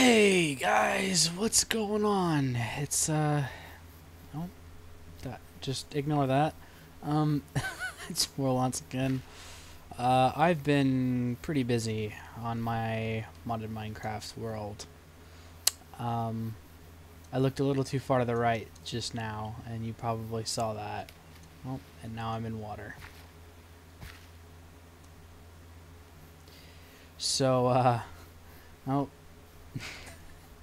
Hey guys, what's going on? It's uh oh that just ignore that. Um it's once again. Uh I've been pretty busy on my modded Minecraft world. Um I looked a little too far to the right just now and you probably saw that. Oh, and now I'm in water. So uh oh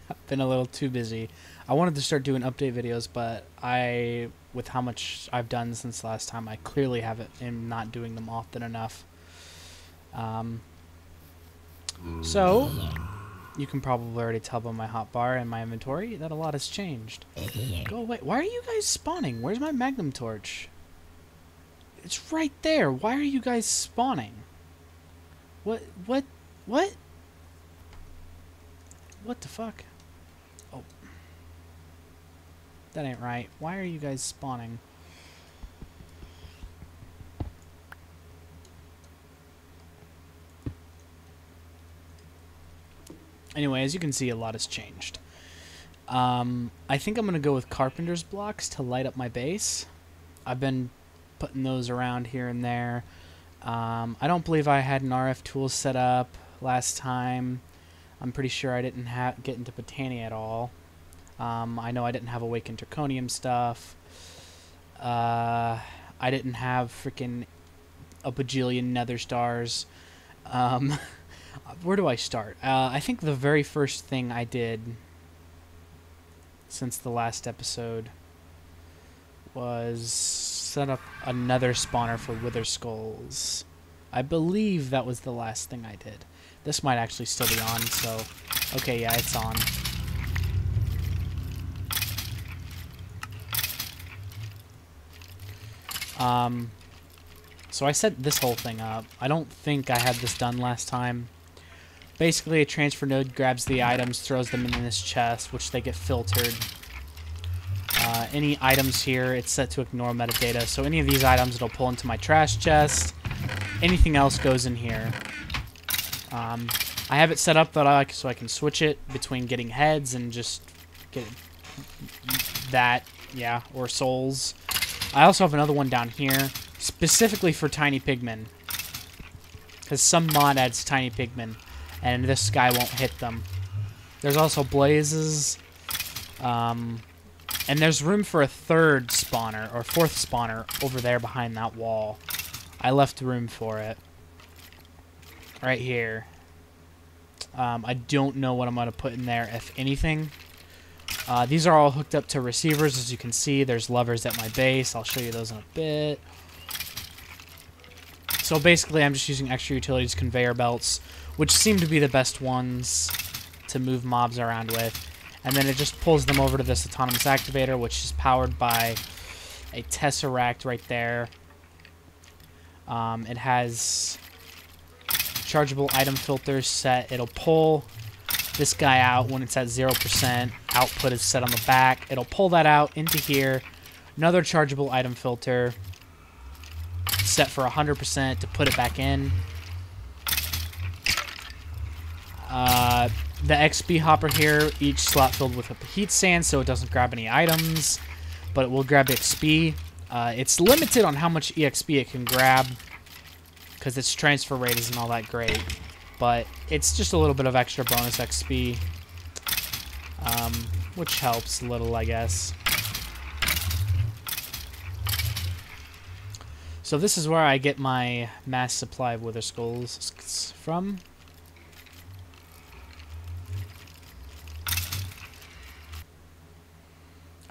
I've been a little too busy. I wanted to start doing update videos, but I, with how much I've done since last time, I clearly haven't am not doing them often enough. Um, so, you can probably already tell by my hotbar and my inventory that a lot has changed. Go away. Why are you guys spawning? Where's my magnum torch? It's right there. Why are you guys spawning? What? What? What? What the fuck? Oh. That ain't right. Why are you guys spawning? Anyway, as you can see, a lot has changed. Um, I think I'm going to go with carpenter's blocks to light up my base. I've been putting those around here and there. Um, I don't believe I had an RF tool set up last time. I'm pretty sure I didn't get into Botania at all. Um, I know I didn't have Awakened Draconium stuff. Uh, I didn't have freaking a bajillion Nether Stars. Um, where do I start? Uh, I think the very first thing I did since the last episode was set up another spawner for Wither Skulls. I believe that was the last thing I did. This might actually still be on, so... Okay, yeah, it's on. Um, so I set this whole thing up. I don't think I had this done last time. Basically, a transfer node grabs the items, throws them in this chest, which they get filtered. Uh, any items here, it's set to ignore metadata. So any of these items, it'll pull into my trash chest. Anything else goes in here. Um, I have it set up that I so I can switch it between getting heads and just get that, yeah, or souls. I also have another one down here specifically for tiny pigmen because some mod adds tiny pigmen and this guy won't hit them. There's also blazes, um, and there's room for a third spawner or fourth spawner over there behind that wall. I left room for it right here. Um, I don't know what I'm going to put in there, if anything. Uh, these are all hooked up to receivers. As you can see, there's levers at my base. I'll show you those in a bit. So basically, I'm just using extra utilities conveyor belts, which seem to be the best ones to move mobs around with. And then it just pulls them over to this autonomous activator, which is powered by a tesseract right there. Um, it has chargeable item filters set. It'll pull this guy out when it's at 0%. Output is set on the back. It'll pull that out into here. Another chargeable item filter set for 100% to put it back in. Uh, the XP hopper here, each slot filled with a heat sand so it doesn't grab any items, but it will grab XP. Uh, it's limited on how much EXP it can grab because its transfer rate isn't all that great. But it's just a little bit of extra bonus XP, um, which helps a little, I guess. So this is where I get my mass supply of Wither Skulls from.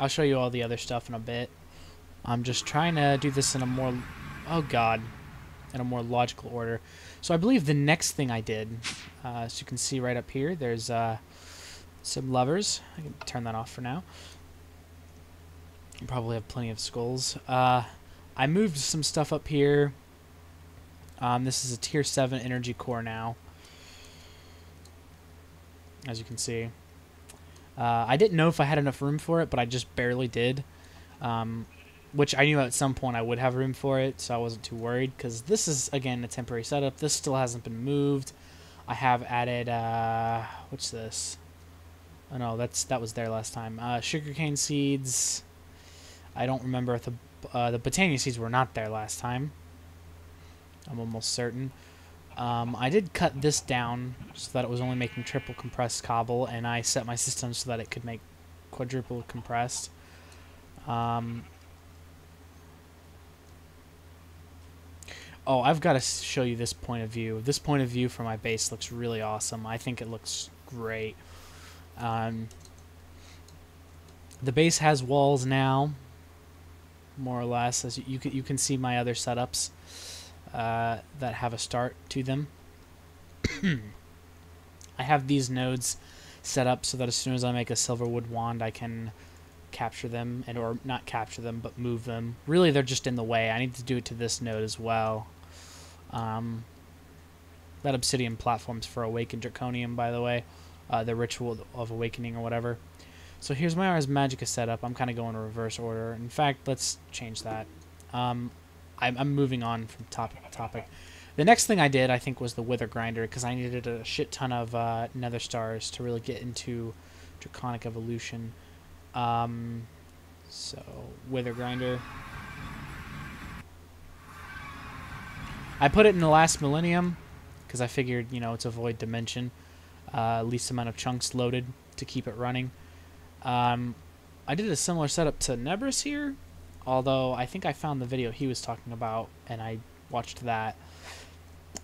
I'll show you all the other stuff in a bit. I'm just trying to do this in a more... Oh, God in a more logical order. So I believe the next thing I did, uh, as you can see right up here, there's uh, some levers. I can turn that off for now. Probably have plenty of skulls. Uh, I moved some stuff up here. Um, this is a tier 7 energy core now. As you can see. Uh, I didn't know if I had enough room for it, but I just barely did. Um, which I knew at some point I would have room for it, so I wasn't too worried. Because this is, again, a temporary setup. This still hasn't been moved. I have added, uh, what's this? Oh no, that's that was there last time. Uh, sugarcane seeds. I don't remember if the uh, the botania seeds were not there last time. I'm almost certain. Um, I did cut this down so that it was only making triple compressed cobble, and I set my system so that it could make quadruple compressed. Um, oh, I've got to show you this point of view. This point of view for my base looks really awesome. I think it looks great. Um, the base has walls now, more or less. As you can you can see my other setups uh, that have a start to them. I have these nodes set up so that as soon as I make a silverwood wand, I can capture them and or not capture them, but move them. Really, they're just in the way. I need to do it to this node as well. Um, that obsidian platform's for awakened draconium, by the way. Uh, the ritual of awakening or whatever. So here's my Ars Magica setup. I'm kind of going in reverse order. In fact, let's change that. Um, I'm, I'm moving on from topic to topic. The next thing I did, I think, was the Wither Grinder, because I needed a shit ton of uh, Nether Stars to really get into Draconic Evolution. Um, so, Wither Grinder. I put it in the last millennium, because I figured, you know, it's a void dimension. Uh, least amount of chunks loaded to keep it running. Um, I did a similar setup to Nebris here, although I think I found the video he was talking about and I watched that.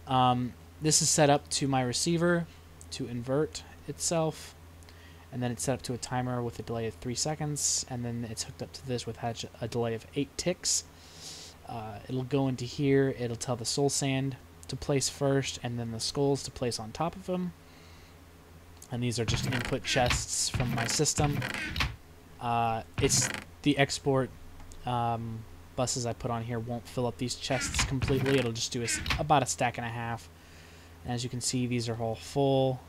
Um, this is set up to my receiver to invert itself and then it's set up to a timer with a delay of 3 seconds and then it's hooked up to this with a delay of 8 ticks. Uh, it'll go into here, it'll tell the soul sand to place first and then the skulls to place on top of them. And these are just input chests from my system. Uh, it's the export um, buses I put on here won't fill up these chests completely. It'll just do a, about a stack and a half. And as you can see, these are all full.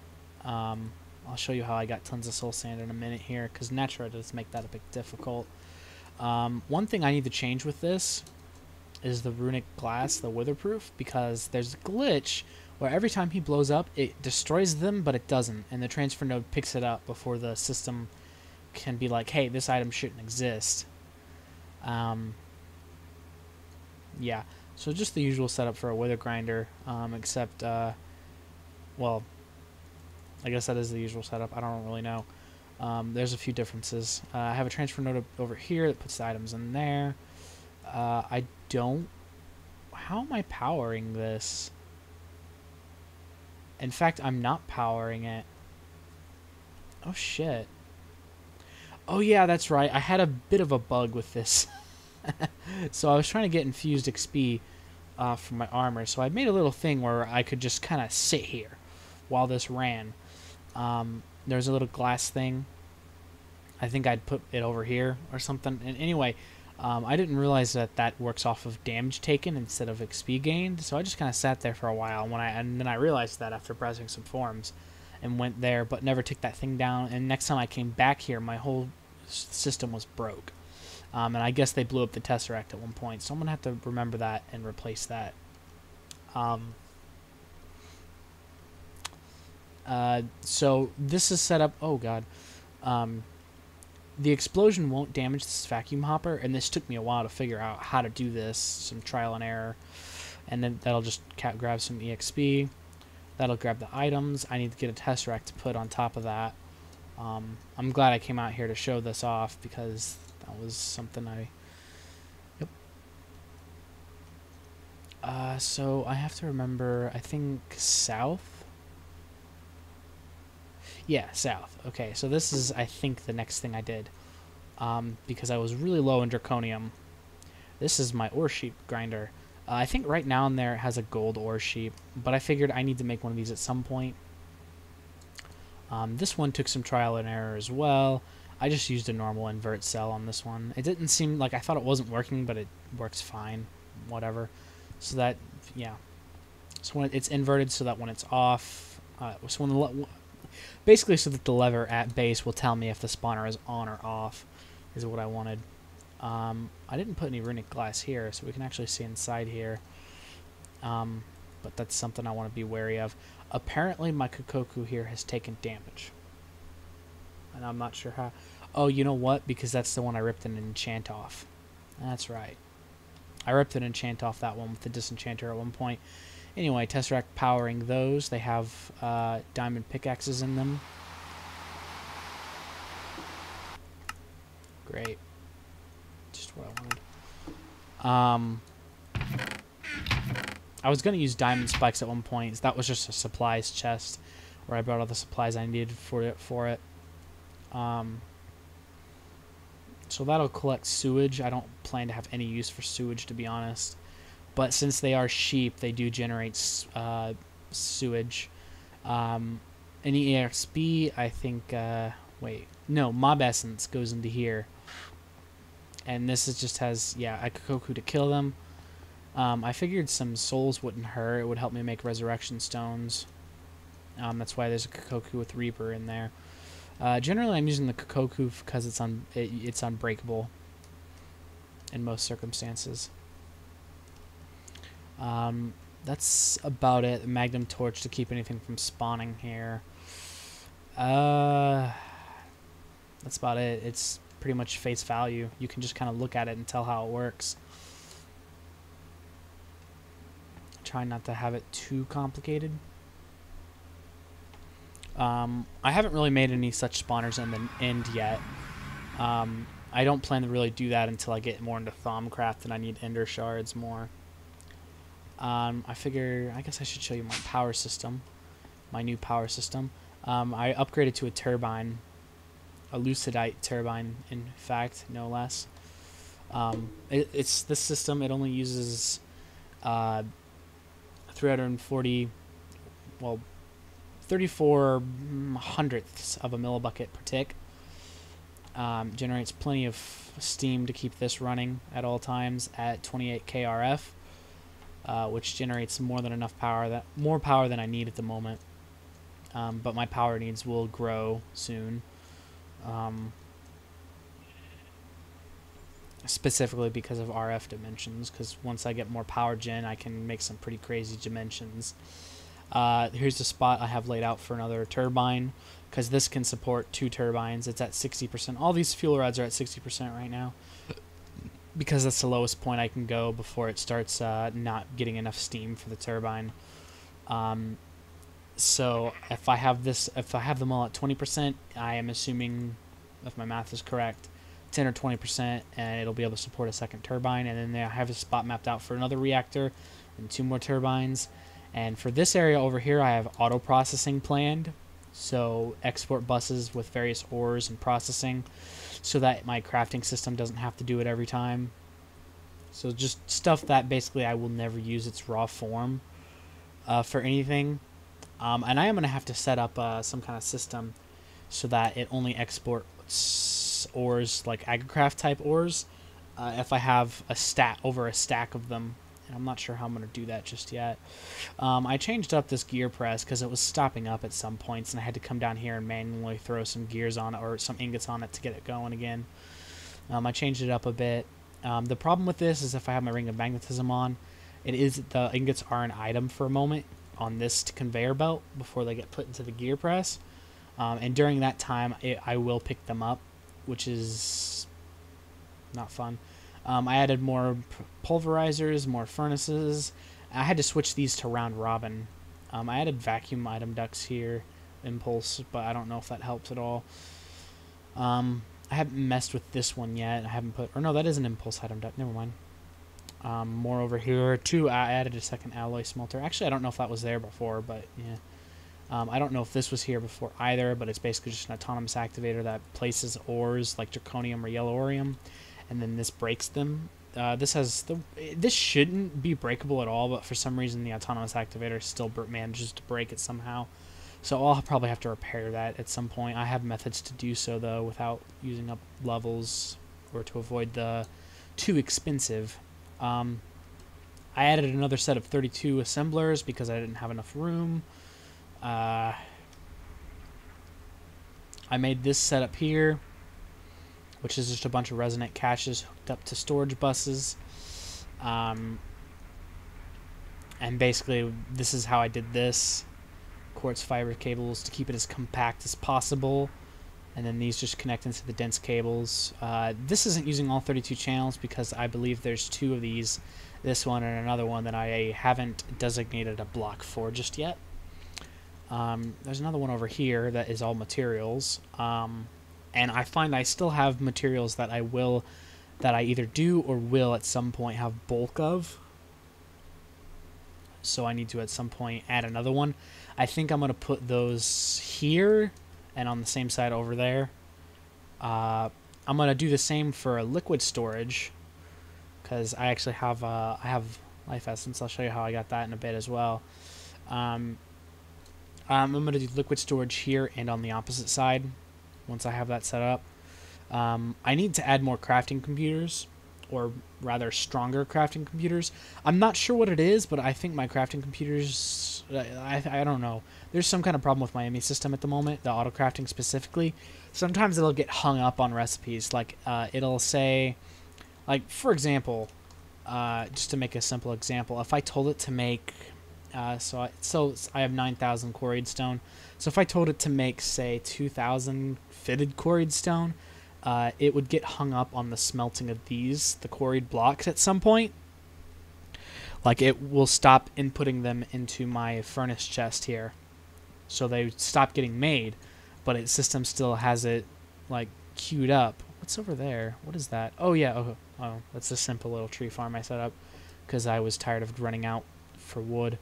Um, I'll show you how I got tons of soul sand in a minute here, because Netra does make that a bit difficult. Um, one thing I need to change with this is the runic glass, the witherproof, because there's a glitch where every time he blows up, it destroys them, but it doesn't, and the transfer node picks it up before the system can be like, hey, this item shouldn't exist. Um, yeah, so just the usual setup for a wither grinder, um, except, uh, well, I guess that is the usual setup. I don't really know. Um, there's a few differences. Uh, I have a transfer node over here that puts the items in there. Uh, I don't... How am I powering this? In fact, I'm not powering it. Oh, shit. Oh yeah, that's right. I had a bit of a bug with this. so I was trying to get infused XP uh, from my armor. So I made a little thing where I could just kind of sit here while this ran. Um, there's a little glass thing. I think I'd put it over here or something. And anyway, um, I didn't realize that that works off of damage taken instead of XP gained. So I just kind of sat there for a while. When I and then I realized that after browsing some forums, and went there, but never took that thing down. And next time I came back here, my whole system was broke. Um, and I guess they blew up the Tesseract at one point. So I'm to have to remember that and replace that. Um, uh, so this is set up... Oh, God. Um, the explosion won't damage this vacuum hopper, and this took me a while to figure out how to do this. Some trial and error. And then that'll just grab some EXP. That'll grab the items. I need to get a Tesseract to put on top of that. Um, I'm glad I came out here to show this off because that was something I... Yep. Uh, so I have to remember, I think south? Yeah, south. Okay, so this is, I think, the next thing I did. Um, because I was really low in Draconium. This is my ore sheep grinder. Uh, I think right now in there it has a gold ore sheep, but I figured I need to make one of these at some point. Um, this one took some trial and error as well. I just used a normal invert cell on this one. It didn't seem like I thought it wasn't working, but it works fine. Whatever. So that, yeah. So when it's inverted, so that when it's off, uh, so when the basically so that the lever at base will tell me if the spawner is on or off, is what I wanted. Um, I didn't put any runic glass here, so we can actually see inside here. Um, but that's something I want to be wary of. Apparently my Kokoku here has taken damage. and I'm not sure how. Oh, you know what? Because that's the one I ripped an enchant off. That's right. I ripped an enchant off that one with the disenchanter at one point. Anyway, Tesseract powering those. They have uh, diamond pickaxes in them. Great. Just what I wanted. Um, I was going to use diamond spikes at one point. That was just a supplies chest where I brought all the supplies I needed for it. For it. Um, so that'll collect sewage. I don't plan to have any use for sewage, to be honest. But since they are sheep, they do generate uh, sewage. Um, any EXP, I think. Uh, wait, no, mob essence goes into here. And this is just has, yeah, a Kokoku to kill them. Um, I figured some souls wouldn't hurt. It would help me make resurrection stones. Um, that's why there's a Kokoku with Reaper in there. Uh, generally, I'm using the Kokoku because it's un it, it's unbreakable in most circumstances. Um, that's about it. Magnum torch to keep anything from spawning here. Uh, that's about it. It's pretty much face value. You can just kind of look at it and tell how it works. Try not to have it too complicated. Um, I haven't really made any such spawners in the end yet. Um, I don't plan to really do that until I get more into Thaumcraft and I need Ender Shards more. Um, I figure, I guess I should show you my power system, my new power system. Um, I upgraded to a turbine, a Ludicrite turbine, in fact, no less. Um, it, it's this system. It only uses uh, 340, well, 34 hundredths of a millibucket per tick. Um, generates plenty of steam to keep this running at all times at 28 KRF, uh, which generates more than enough power that more power than I need at the moment. Um, but my power needs will grow soon. Um, specifically because of RF dimensions, because once I get more power gen, I can make some pretty crazy dimensions. Uh, here's the spot I have laid out for another turbine because this can support two turbines. It's at 60%. All these fuel rods are at 60% right now because that's the lowest point I can go before it starts uh, not getting enough steam for the turbine. Um, so if I have this, if I have them all at 20%, I am assuming, if my math is correct, 10 or 20%, and it'll be able to support a second turbine. And then I have a spot mapped out for another reactor and two more turbines. And for this area over here, I have auto processing planned. So export buses with various ores and processing so that my crafting system doesn't have to do it every time. So just stuff that basically I will never use its raw form uh, for anything. Um, and I am going to have to set up uh, some kind of system so that it only exports ores like agricraft type ores uh, if I have a stat over a stack of them I'm not sure how I'm going to do that just yet. Um, I changed up this gear press because it was stopping up at some points, and I had to come down here and manually throw some gears on it or some ingots on it to get it going again. Um, I changed it up a bit. Um, the problem with this is if I have my ring of magnetism on, it is the ingots are an item for a moment on this conveyor belt before they get put into the gear press. Um, and during that time, it, I will pick them up, which is not fun. Um, I added more pulverizers, more furnaces. I had to switch these to round robin. Um, I added vacuum item ducts here, impulse, but I don't know if that helps at all. Um, I haven't messed with this one yet. I haven't put, or no, that is an impulse item duct. Never mind. Um, more over here. Two, I added a second alloy smelter. Actually, I don't know if that was there before, but yeah. Um, I don't know if this was here before either, but it's basically just an autonomous activator that places ores like draconium or Yellorium and then this breaks them. Uh, this has the this shouldn't be breakable at all, but for some reason the autonomous activator still manages to break it somehow. So I'll probably have to repair that at some point. I have methods to do so though without using up levels or to avoid the too expensive. Um, I added another set of 32 assemblers because I didn't have enough room. Uh, I made this setup here which is just a bunch of resonant caches hooked up to storage buses. Um, and basically, this is how I did this. Quartz fiber cables to keep it as compact as possible. and then these just connect into the dense cables. Uh, this isn't using all 32 channels because I believe there's two of these, this one and another one that I haven't designated a block for just yet. Um, there's another one over here that is all materials, um, and I find I still have materials that I will, that I either do or will at some point have bulk of. So I need to at some point add another one. I think I'm going to put those here and on the same side over there. Uh, I'm gonna do the same for liquid storage because I actually have uh, I have life essence. I'll show you how I got that in a bit as well. Um, um, I'm gonna do liquid storage here and on the opposite side once I have that set up. Um, I need to add more crafting computers or rather stronger crafting computers. I'm not sure what it is, but I think my crafting computers, I, I don't know. There's some kind of problem with my ME system at the moment, the auto crafting specifically. Sometimes it'll get hung up on recipes. Like uh, it'll say, like for example, uh, just to make a simple example, if I told it to make, uh, so I, so I have 9,000 quarried stone. So if I told it to make say 2,000 fitted quarried stone, uh, it would get hung up on the smelting of these, the quarried blocks, at some point. Like it will stop inputting them into my furnace chest here. So they stop getting made, but its system still has it like queued up. What's over there? What is that? Oh yeah, oh, oh that's a simple little tree farm I set up because I was tired of running out for wood.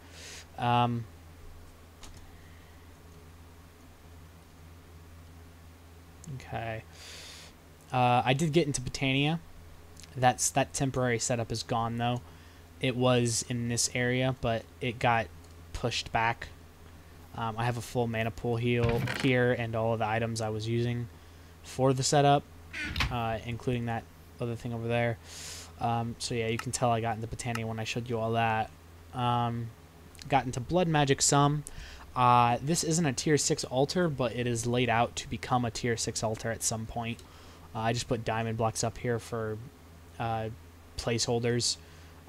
Um, okay. Uh, I did get into Botania. That's that temporary setup is gone though. It was in this area, but it got pushed back. Um, I have a full mana pool heal here and all of the items I was using for the setup, uh, including that other thing over there. Um, so yeah, you can tell I got into Botania when I showed you all that. Um, got into Blood Magic some. Uh, this isn't a tier 6 altar, but it is laid out to become a tier 6 altar at some point. Uh, I just put diamond blocks up here for uh, placeholders.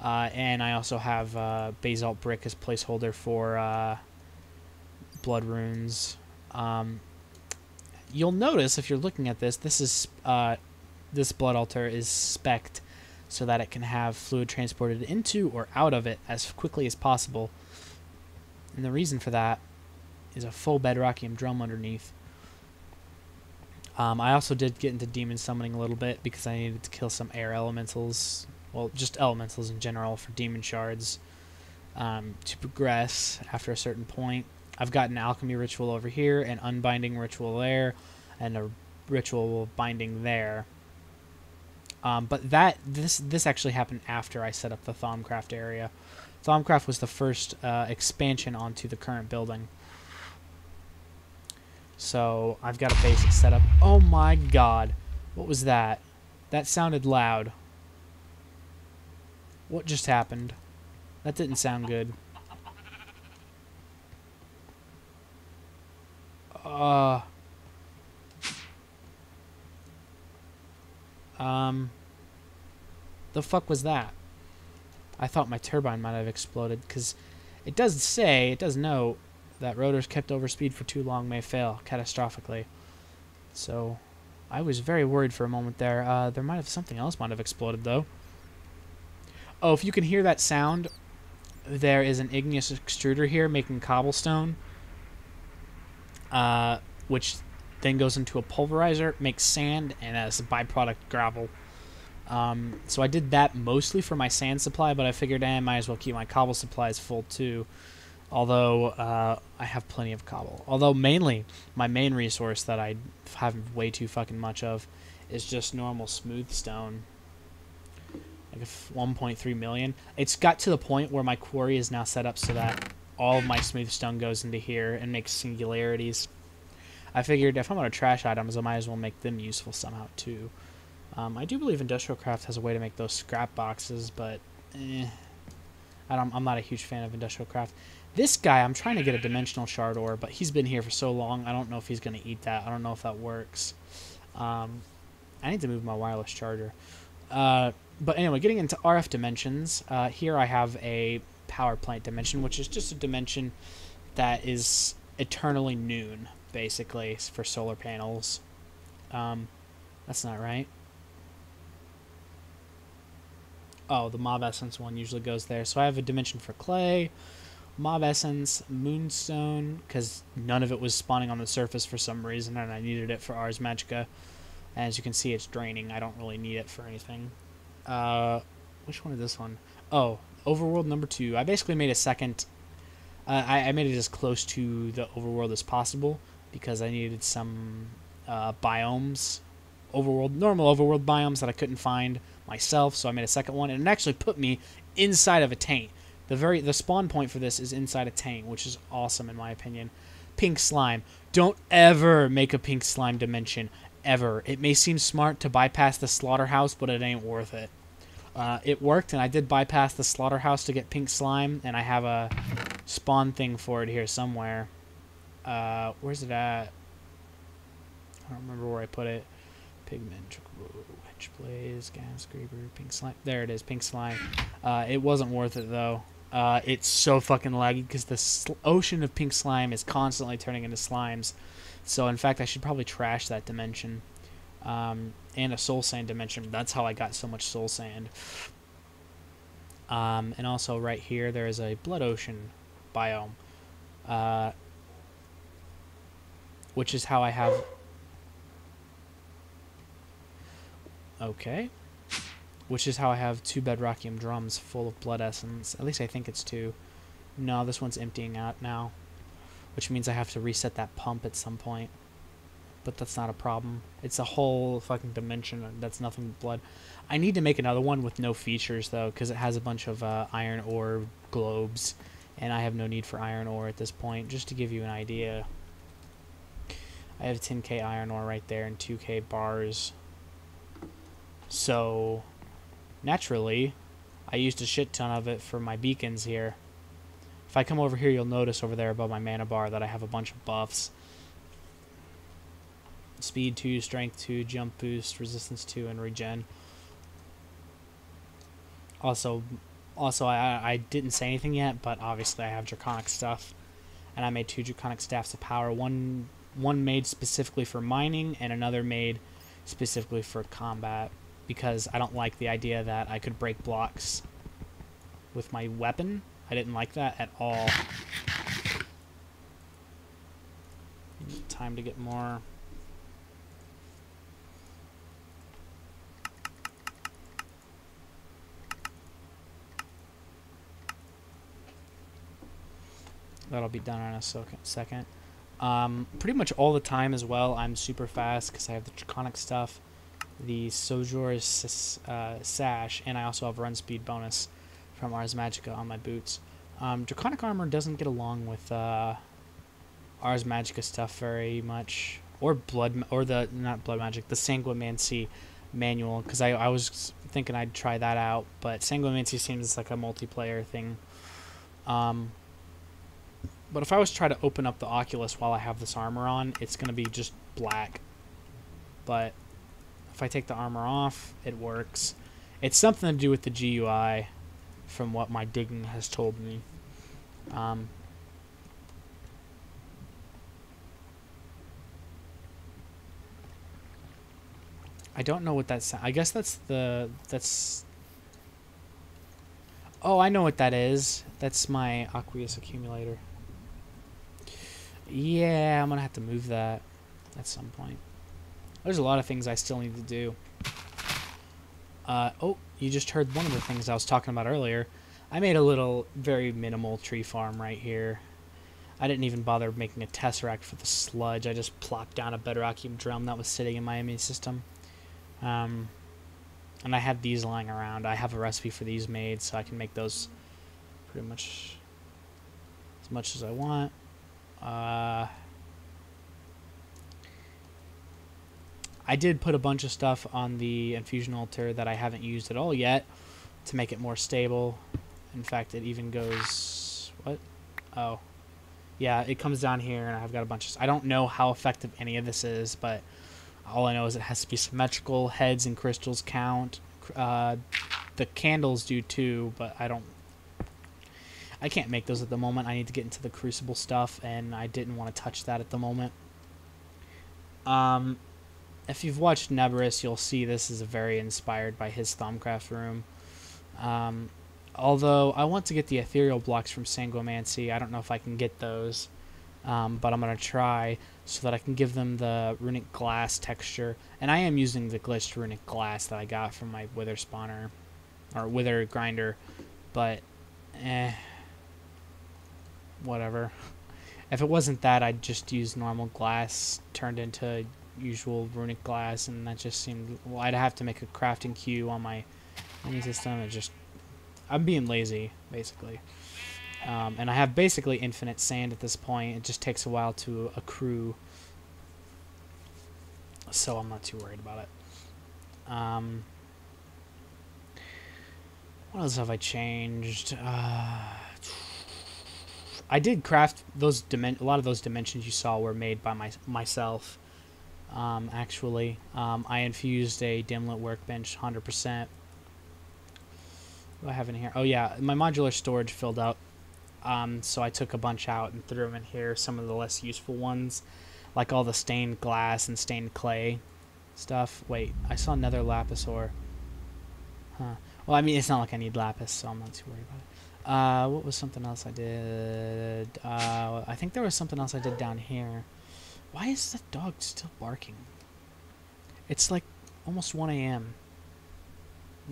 Uh, and I also have uh, basalt brick as placeholder for uh, blood runes. Um, you'll notice if you're looking at this, this is this blood altar is specced so that it can have fluid transported into or out of it as quickly as possible. And the reason for that is a full bedrockium drum underneath. Um, I also did get into demon summoning a little bit because I needed to kill some air elementals, well, just elementals in general for demon shards um, to progress after a certain point. I've got an alchemy ritual over here, an unbinding ritual there, and a ritual binding there. Um, but that this this actually happened after I set up the Thaumcraft area. Thaumcraft was the first uh, expansion onto the current building. So I've got a basic setup. Oh my god. What was that? That sounded loud. What just happened? That didn't sound good. Uh... Um... The fuck was that? I thought my turbine might have exploded, because it does say, it does note, that rotors kept over speed for too long may fail catastrophically. So, I was very worried for a moment there. Uh, there might have something else might have exploded though. Oh, if you can hear that sound, there is an igneous extruder here making cobblestone, uh, which then goes into a pulverizer, makes sand, and as a byproduct gravel. Um, so I did that mostly for my sand supply, but I figured eh, I might as well keep my cobble supplies full too. Although uh, I have plenty of cobble. Although mainly my main resource that I have way too fucking much of is just normal smooth stone. Like 1.3 million. It's got to the point where my quarry is now set up so that all of my smooth stone goes into here and makes singularities. I figured if I'm going to trash items, I might as well make them useful somehow too. Um, I do believe Industrial Craft has a way to make those scrap boxes, but eh, I am not a huge fan of Industrial Craft. This guy, I'm trying to get a dimensional shard ore, but he's been here for so long, I don't know if he's going to eat that. I don't know if that works. Um, I need to move my wireless charger. Uh, but anyway, getting into RF dimensions, uh, here I have a power plant dimension, which is just a dimension that is eternally noon, basically, for solar panels. Um, that's not right. Oh, the mob essence one usually goes there. So I have a dimension for clay, mob essence, moonstone, because none of it was spawning on the surface for some reason, and I needed it for Ars Magica. As you can see, it's draining. I don't really need it for anything. Uh, which one is this one? Oh, Overworld number two. I basically made a second. Uh, I, I made it as close to the Overworld as possible because I needed some uh, biomes, Overworld, normal Overworld biomes that I couldn't find myself. So I made a second one, and it actually put me inside of a taint. The very the spawn point for this is inside a taint, which is awesome in my opinion. Pink slime. Don't ever make a pink slime dimension ever. It may seem smart to bypass the slaughterhouse, but it ain't worth it. Uh, it worked, and I did bypass the slaughterhouse to get pink slime, and I have a spawn thing for it here somewhere. Uh, where's it at? I don't remember where I put it. Pigment, wedge blaze, gas creeper, pink slime. There it is, pink slime. Uh, it wasn't worth it though. Uh, it's so fucking laggy because the ocean of pink slime is constantly turning into slimes. So in fact, I should probably trash that dimension. Um, and a soul sand dimension. That's how I got so much soul sand. Um, and also right here, there is a blood ocean biome. Uh, which is how I have... Okay. Which is how I have two bedrockium drums full of blood essence. At least I think it's two. No, this one's emptying out now which means I have to reset that pump at some point. But that's not a problem. It's a whole fucking dimension that's nothing but blood. I need to make another one with no features, though, because it has a bunch of uh, iron ore globes, and I have no need for iron ore at this point, just to give you an idea. I have 10k iron ore right there and 2k bars. So, naturally, I used a shit ton of it for my beacons here. If I come over here, you'll notice over there above my mana bar that I have a bunch of buffs. Speed 2, Strength 2, Jump Boost, Resistance 2, and Regen. Also, also I, I didn't say anything yet, but obviously I have Draconic stuff. And I made two Draconic Staffs of Power. One, one made specifically for mining, and another made specifically for combat. Because I don't like the idea that I could break blocks with my weapon I didn't like that at all. Time to get more. That'll be done in a second. Um, pretty much all the time as well, I'm super fast because I have the Draconic stuff, the Sojourner's uh, Sash, and I also have run speed bonus from Ars Magica on my boots. Um, Draconic Armor doesn't get along with uh, Ars Magica stuff very much, or Blood, or the not Blood Magic, the Sanguimancy manual, because I, I was thinking I'd try that out, but Sanguimancy seems like a multiplayer thing. Um, but if I was to try to open up the Oculus while I have this armor on, it's going to be just black. But if I take the armor off, it works. It's something to do with the GUI from what my digging has told me. Um, I don't know what that's. I guess that's the that's. Oh, I know what that is. That's my aqueous accumulator. Yeah, I'm gonna have to move that at some point. There's a lot of things I still need to do. Uh, oh, you just heard one of the things I was talking about earlier. I made a little, very minimal tree farm right here. I didn't even bother making a tesseract for the sludge. I just plopped down a bedrockium drum that was sitting in my ME system. Um, and I have these lying around. I have a recipe for these made, so I can make those pretty much as much as I want. Uh, I did put a bunch of stuff on the infusion altar that I haven't used at all yet to make it more stable. In fact, it even goes... What? Oh. Yeah, it comes down here, and I've got a bunch of... I don't know how effective any of this is, but all I know is it has to be symmetrical. Heads and crystals count. Uh, the candles do too, but I don't... I can't make those at the moment. I need to get into the crucible stuff, and I didn't want to touch that at the moment. Um, if you've watched Nebris, you'll see this is very inspired by his Thaumcraft room. Um, although I want to get the ethereal blocks from Sanguimancy, I don't know if I can get those, um, but I'm gonna try so that I can give them the runic glass texture. And I am using the glitched runic glass that I got from my wither spawner or wither grinder, but eh, whatever. If it wasn't that, I'd just use normal glass turned into usual runic glass, and that just seemed. Well, I'd have to make a crafting queue on my ME system. It just. I'm being lazy, basically. Um, and I have basically infinite sand at this point. It just takes a while to accrue. So I'm not too worried about it. Um, what else have I changed? Uh, I did craft those dimen- a lot of those dimensions you saw were made by my myself. Um, actually, um, I infused a dimlet workbench, hundred percent. What do I have in here? Oh yeah, my modular storage filled up, um, so I took a bunch out and threw them in here. Some of the less useful ones, like all the stained glass and stained clay stuff. Wait, I saw another lapis ore. Huh. Well, I mean, it's not like I need lapis, so I'm not too worried about it. Uh, what was something else I did? Uh, I think there was something else I did down here. Why is the dog still barking? It's like almost 1 a.m.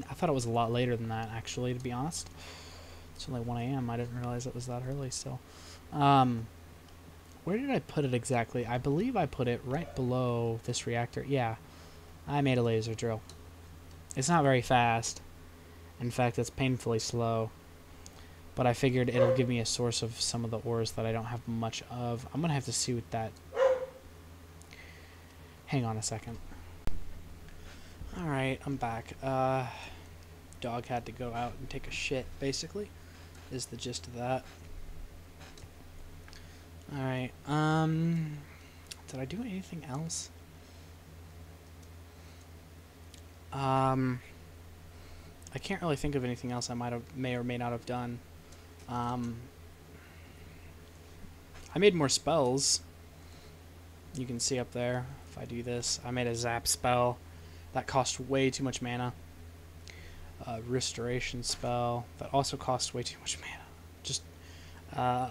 I thought it was a lot later than that, actually, to be honest. It's only 1 a.m. I didn't realize it was that early still. Um, where did I put it exactly? I believe I put it right below this reactor. Yeah, I made a laser drill. It's not very fast. In fact, it's painfully slow but I figured it'll give me a source of some of the ores that I don't have much of. I'm going to have to see what that... Hang on a second. Alright, I'm back. Uh, dog had to go out and take a shit, basically, is the gist of that. Alright, um... Did I do anything else? Um... I can't really think of anything else I might have, may or may not have done. Um, I made more spells. You can see up there, I do this, I made a zap spell. That cost way too much mana. A restoration spell. That also cost way too much mana. Just, uh,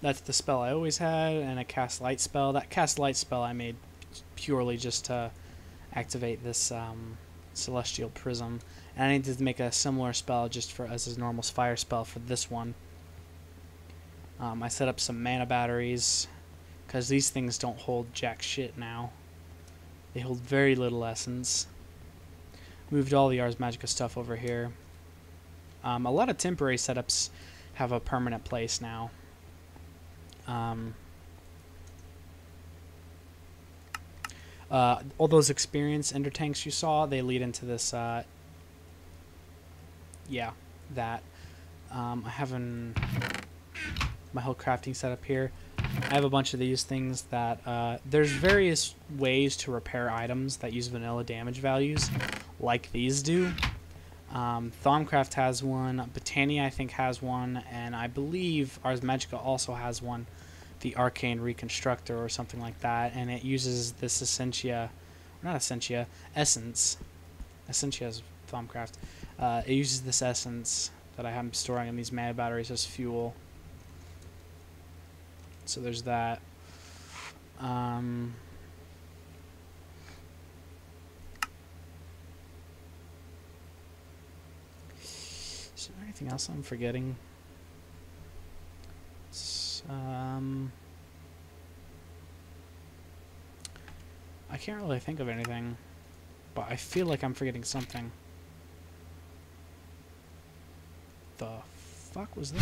that's the spell I always had, and a cast light spell. That cast light spell I made purely just to activate this um, celestial prism. And I needed to make a similar spell just for as a normal fire spell for this one. Um, I set up some mana batteries because these things don't hold jack shit now. They hold very little essence. Moved all the Ars Magica stuff over here. Um, a lot of temporary setups have a permanent place now. Um, uh, all those experience ender tanks you saw, they lead into this. Uh, yeah, that. Um, I haven't my whole crafting setup here. I have a bunch of these things that uh, there's various ways to repair items that use vanilla damage values, like these do. Um, Thaumcraft has one, Botania I think has one, and I believe Ars Magica also has one, the Arcane Reconstructor or something like that, and it uses this Essentia, not Essentia, Essence. Essentia is Thaumcraft. Uh, it uses this essence that I am storing in these mana batteries as fuel so there's that. Um, is there anything else I'm forgetting? Um, I can't really think of anything, but I feel like I'm forgetting something. The fuck was that?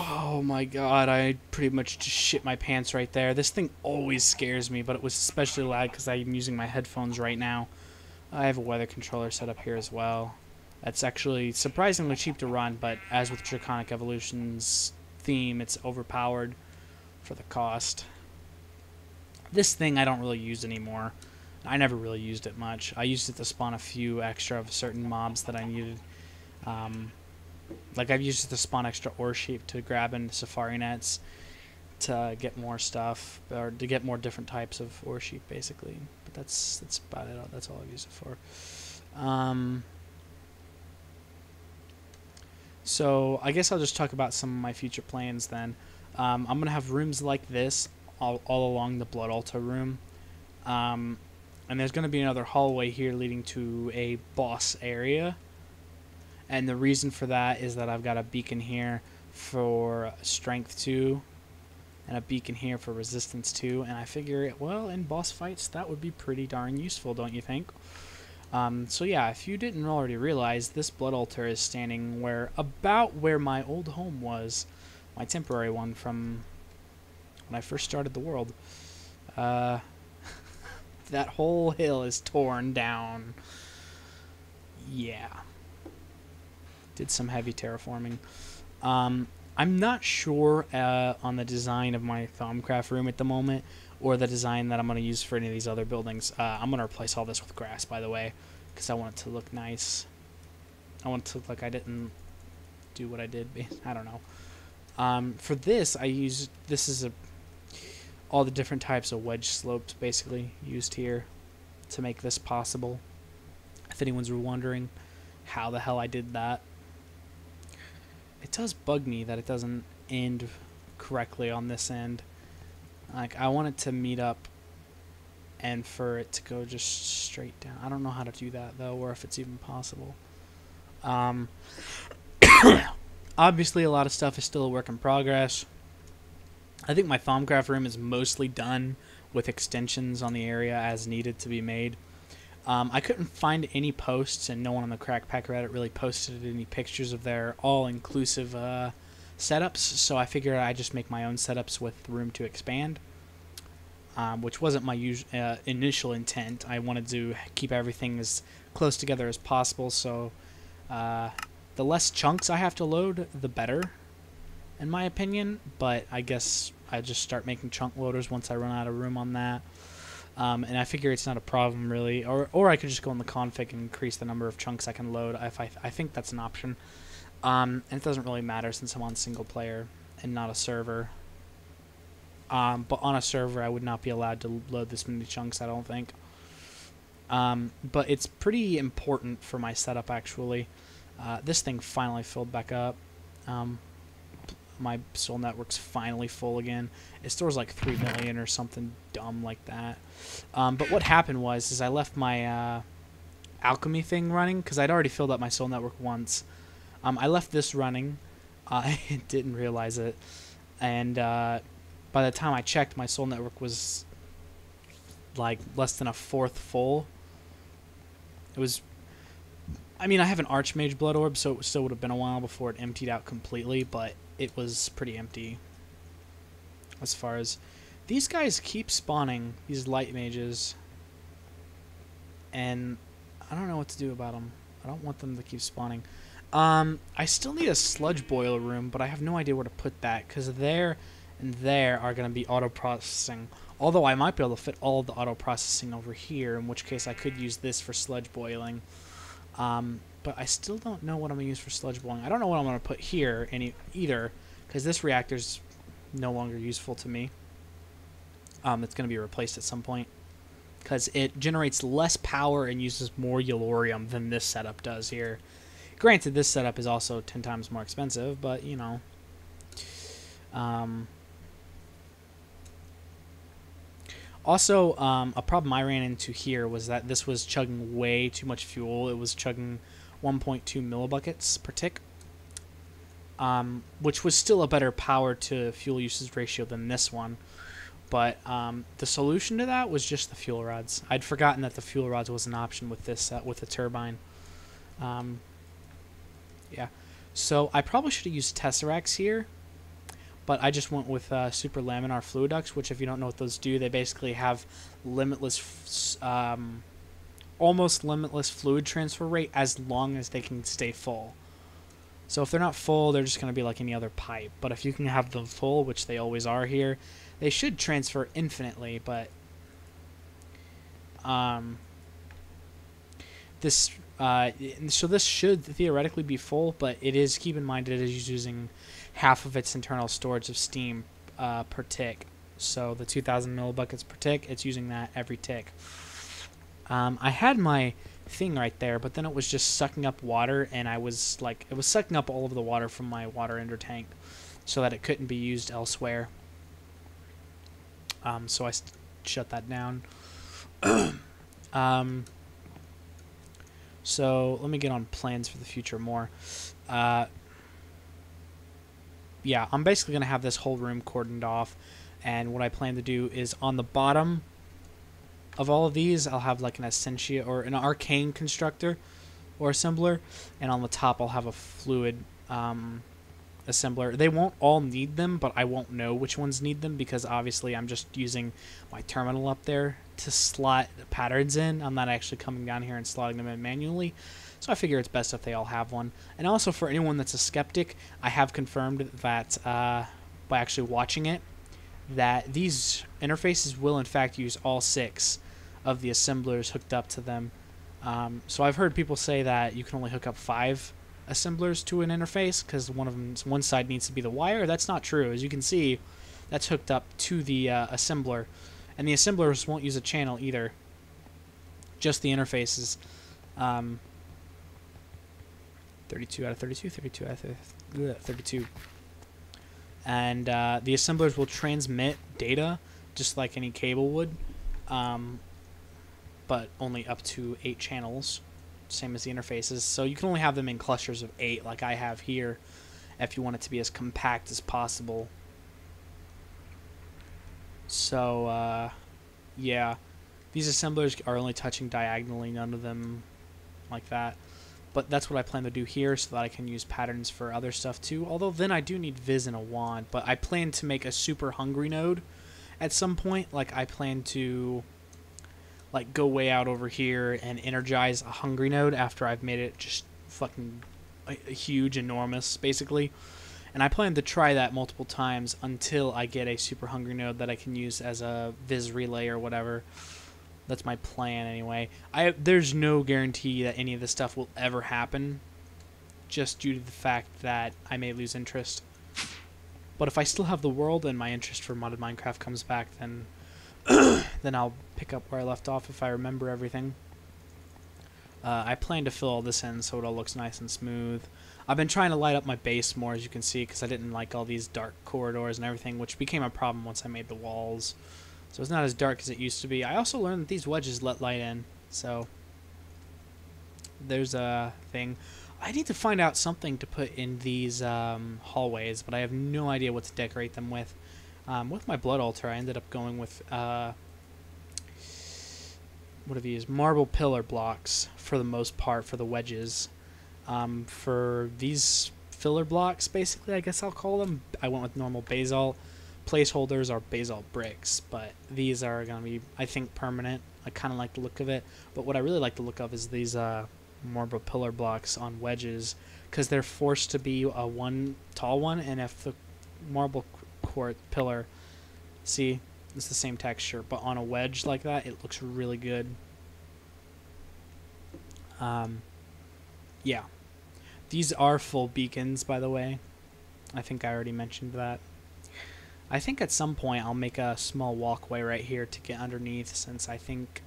Oh my god, I pretty much just shit my pants right there. This thing always scares me, but it was especially loud because I'm using my headphones right now. I have a weather controller set up here as well. That's actually surprisingly cheap to run, but as with Draconic Evolution's theme, it's overpowered for the cost. This thing I don't really use anymore. I never really used it much. I used it to spawn a few extra of certain mobs that I needed. Um, Like I've used to spawn extra ore sheep to grab into safari nets to get more stuff or to get more different types of ore sheep basically. But that's that's about it. That's all I've used it for. Um, so I guess I'll just talk about some of my future plans then. Um, I'm gonna have rooms like this all, all along the blood altar room. Um, and there's gonna be another hallway here leading to a boss area. And the reason for that is that I've got a beacon here for strength 2 and a beacon here for resistance 2 and I figure well in boss fights that would be pretty darn useful don't you think? Um, so yeah if you didn't already realize this blood altar is standing where about where my old home was my temporary one from when I first started the world. Uh, that whole hill is torn down. Yeah did some heavy terraforming. Um, I'm not sure uh, on the design of my Thaumcraft room at the moment, or the design that I'm going to use for any of these other buildings. Uh, I'm going to replace all this with grass, by the way, because I want it to look nice. I want it to look like I didn't do what I did. I don't know. Um, for this, I use this is a all the different types of wedge slopes basically used here to make this possible. If anyone's wondering how the hell I did that, it does bug me that it doesn't end correctly on this end. Like, I want it to meet up and for it to go just straight down. I don't know how to do that, though, or if it's even possible. Um, obviously, a lot of stuff is still a work in progress. I think my Thaumcraft room is mostly done with extensions on the area as needed to be made. Um, I couldn't find any posts, and no one on the Crackpack Reddit really posted any pictures of their all-inclusive uh, setups. So I figured I'd just make my own setups with room to expand, um, which wasn't my us- uh, initial intent. I wanted to keep everything as close together as possible. So uh, the less chunks I have to load, the better, in my opinion. But I guess I just start making chunk loaders once I run out of room on that. Um, and I figure it's not a problem really, or or I could just go in the config and increase the number of chunks I can load. If I I think that's an option, um, and it doesn't really matter since I'm on single player and not a server. Um, but on a server, I would not be allowed to load this many chunks. I don't think. Um, but it's pretty important for my setup actually. Uh, this thing finally filled back up. Um, my soul network's finally full again. It stores like three million or something dumb like that. Um, but what happened was, is I left my uh, alchemy thing running because I'd already filled up my soul network once. Um, I left this running. I didn't realize it, and uh, by the time I checked, my soul network was like less than a fourth full. It was I mean, I have an Archmage Blood Orb, so it still would have been a while before it emptied out completely, but it was pretty empty. As far as... These guys keep spawning, these Light Mages. And I don't know what to do about them. I don't want them to keep spawning. Um, I still need a Sludge Boiler room, but I have no idea where to put that, because there and there are going to be auto-processing. Although I might be able to fit all the auto-processing over here, in which case I could use this for sludge boiling. Um, but I still don't know what I'm going to use for sludge boiling. I don't know what I'm going to put here any either, because this reactor's no longer useful to me. Um, it's going to be replaced at some point. Because it generates less power and uses more Yellorium than this setup does here. Granted, this setup is also 10 times more expensive, but, you know. Um, Also, um, a problem I ran into here was that this was chugging way too much fuel. It was chugging 1.2 millibuckets per tick, um, which was still a better power to fuel usage ratio than this one. But um, the solution to that was just the fuel rods. I'd forgotten that the fuel rods was an option with this uh, with the turbine. Um, yeah, so I probably should have used Tesseracts here but I just went with uh, super laminar fluiducts, which if you don't know what those do, they basically have limitless, um, almost limitless fluid transfer rate as long as they can stay full. So if they're not full, they're just going to be like any other pipe. But if you can have them full, which they always are here, they should transfer infinitely. But um, this Uh, so this should theoretically be full, but it is, keep in mind, it is using half of its internal storage of steam uh, per tick. So the 2,000 millibuckets per tick, it's using that every tick. Um, I had my thing right there, but then it was just sucking up water, and I was like, it was sucking up all of the water from my water ender tank, so that it couldn't be used elsewhere. Um, so I shut that down. um, so let me get on plans for the future more. Uh, yeah, I'm basically going to have this whole room cordoned off. And what I plan to do is on the bottom of all of these, I'll have like an Essentia or an Arcane Constructor or Assembler. And on the top, I'll have a Fluid um, assembler. They won't all need them, but I won't know which ones need them because obviously I'm just using my terminal up there to slot the patterns in. I'm not actually coming down here and slotting them in manually. So I figure it's best if they all have one. And also for anyone that's a skeptic, I have confirmed that uh, by actually watching it, that these interfaces will in fact use all six of the assemblers hooked up to them. Um, so I've heard people say that you can only hook up five assemblers to an interface because one of them, one side needs to be the wire. That's not true. As you can see, that's hooked up to the uh, assembler, and the assemblers won't use a channel either. Just the interfaces. Um, 32 out of 32, 32 out of 32. And uh, the assemblers will transmit data just like any cable would, um, but only up to eight channels same as the interfaces. So you can only have them in clusters of eight, like I have here, if you want it to be as compact as possible. So, uh, yeah, these assemblers are only touching diagonally, none of them like that. But that's what I plan to do here so that I can use patterns for other stuff too. Although then I do need Vis and a wand. But I plan to make a super hungry node at some point. Like I plan to like go way out over here and energize a hungry node after I've made it just fucking huge, enormous, basically. And I plan to try that multiple times until I get a super hungry node that I can use as a Vis relay or whatever. That's my plan anyway. I there's no guarantee that any of this stuff will ever happen, just due to the fact that I may lose interest. But if I still have the world and my interest for modded Minecraft comes back, then then I'll pick up where I left off if I remember everything. Uh, I plan to fill all this in so it all looks nice and smooth. I've been trying to light up my base more, as you can see, because I didn't like all these dark corridors and everything, which became a problem once I made the walls. So it's not as dark as it used to be. I also learned that these wedges let light in, so there's a thing. I need to find out something to put in these um, hallways, but I have no idea what to decorate them with. Um, with my blood altar, I ended up going with uh, what have you used? Marble pillar blocks for the most part for the wedges. Um, for these filler blocks, basically, I guess I'll call them. I went with normal basalt. Placeholders are basalt bricks, but these are gonna be, I think, permanent. I kind of like the look of it, but what I really like the look of is these uh, marble pillar blocks on wedges, because they're forced to be a one tall one, and if the marble quart pillar. See, it's the same texture, but on a wedge like that, it looks really good. Um, yeah. These are full beacons, by the way. I think I already mentioned that. I think at some point I'll make a small walkway right here to get underneath, since I think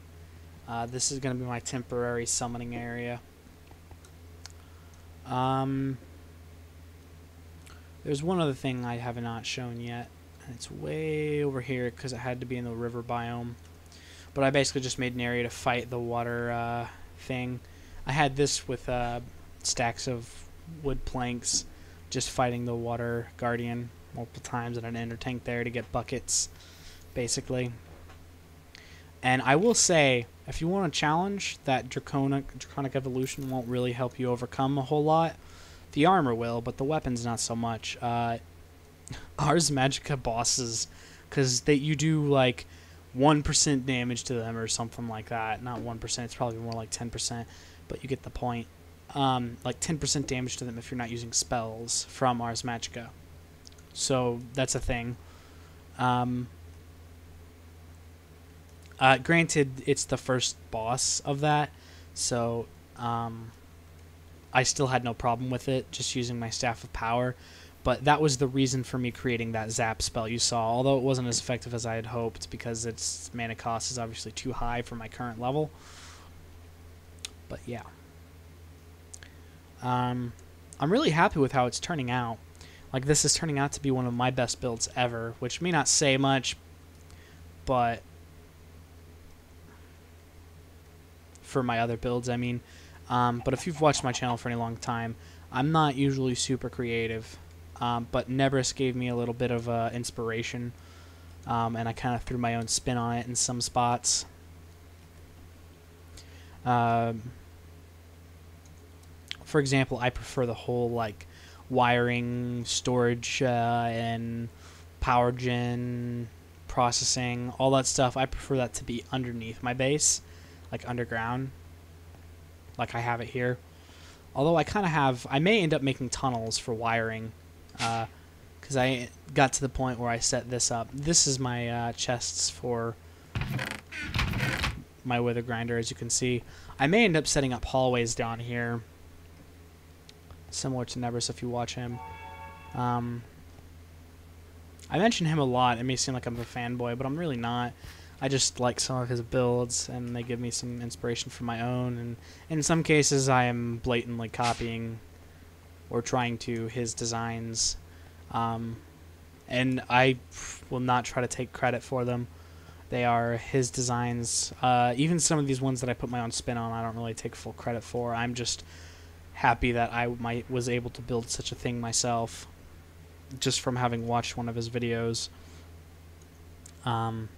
uh, this is going to be my temporary summoning area. Um, there's one other thing I have not shown yet. And it's way over here because it had to be in the river biome. But I basically just made an area to fight the water uh, thing. I had this with uh, stacks of wood planks, just fighting the water guardian multiple times in an ender tank there to get buckets, basically. And I will say, if you want a challenge, that draconic draconic evolution won't really help you overcome a whole lot. The armor will, but the weapons not so much. Uh, Ars Magica bosses, because that you do like one percent damage to them or something like that. Not one percent; it's probably more like ten percent, but you get the point. Um, like ten percent damage to them if you're not using spells from Ars Magica. So that's a thing. Um, uh, granted, it's the first boss of that, so um, I still had no problem with it, just using my Staff of Power. But that was the reason for me creating that Zap spell you saw, although it wasn't as effective as I had hoped because its mana cost is obviously too high for my current level. But yeah. Um, I'm really happy with how it's turning out. Like, this is turning out to be one of my best builds ever, which may not say much, but for my other builds, I mean. Um, but if you've watched my channel for any long time, I'm not usually super creative, um, but Nebris gave me a little bit of uh, inspiration, um, and I kind of threw my own spin on it in some spots. Um, for example, I prefer the whole like wiring, storage, uh, and power gen, processing, all that stuff. I prefer that to be underneath my base, like underground, like I have it here. Although I kind of have, I may end up making tunnels for wiring, because uh, I got to the point where I set this up. This is my uh, chests for my wither grinder, as you can see. I may end up setting up hallways down here, similar to Nebris if you watch him. Um, I mention him a lot. It may seem like I'm a fanboy, but I'm really not. I just like some of his builds, and they give me some inspiration for my own. And in some cases, I am blatantly copying or trying to his designs. Um, and I will not try to take credit for them. They are his designs. Uh, even some of these ones that I put my own spin on, I don't really take full credit for. I'm just happy that I might, was able to build such a thing myself, just from having watched one of his videos. Um,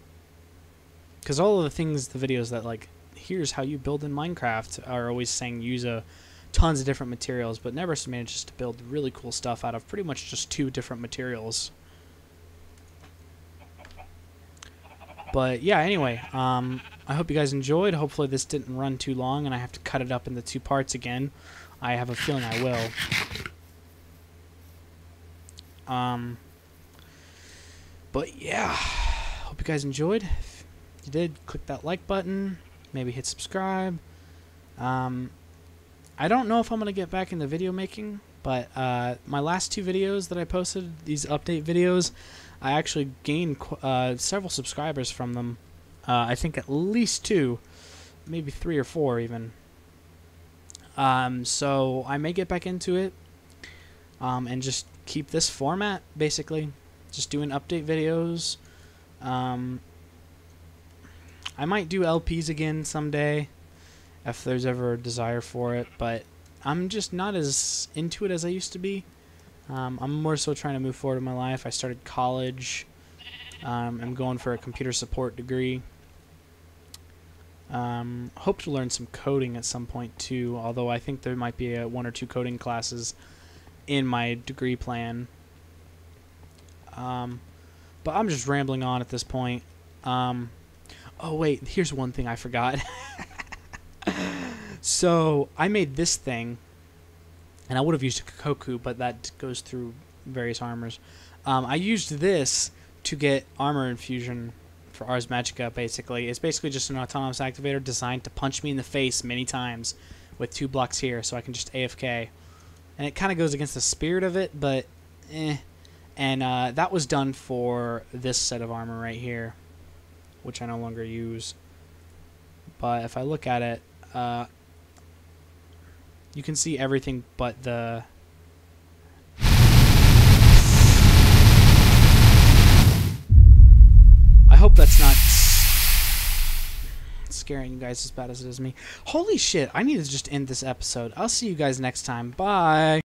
because all of the things, the videos that like, here's how you build in Minecraft, are always saying use a tons of different materials, but Nebris manages to build really cool stuff out of pretty much just two different materials. But yeah, anyway, um, I hope you guys enjoyed. Hopefully this didn't run too long and I have to cut it up into two parts again. I have a feeling I will. Um, but yeah, hope you guys enjoyed you did, click that like button. Maybe hit subscribe. Um, I don't know if I'm going to get back into video making, but uh, my last two videos that I posted, these update videos, I actually gained uh, several subscribers from them. Uh, I think at least two, maybe three or four even. Um, so I may get back into it um, and just keep this format, basically. Just doing update videos. Um, I might do LPs again someday if there's ever a desire for it, but I'm just not as into it as I used to be. Um, I'm more so trying to move forward in my life. I started college. Um, I'm going for a computer support degree. Um, hope to learn some coding at some point too, although I think there might be a, one or two coding classes in my degree plan. Um, but I'm just rambling on at this point. Um, Oh wait, here's one thing I forgot. so I made this thing, and I would have used a Koku, but that goes through various armors. Um, I used this to get armor infusion for Ars Magica. Basically, it's basically just an autonomous activator designed to punch me in the face many times with two blocks here, so I can just AFK. And it kind of goes against the spirit of it, but eh. And uh, that was done for this set of armor right here which I no longer use. But if I look at it, uh, you can see everything but the I hope that's not scaring you guys as bad as it is me. Holy shit, I need to just end this episode. I'll see you guys next time. Bye.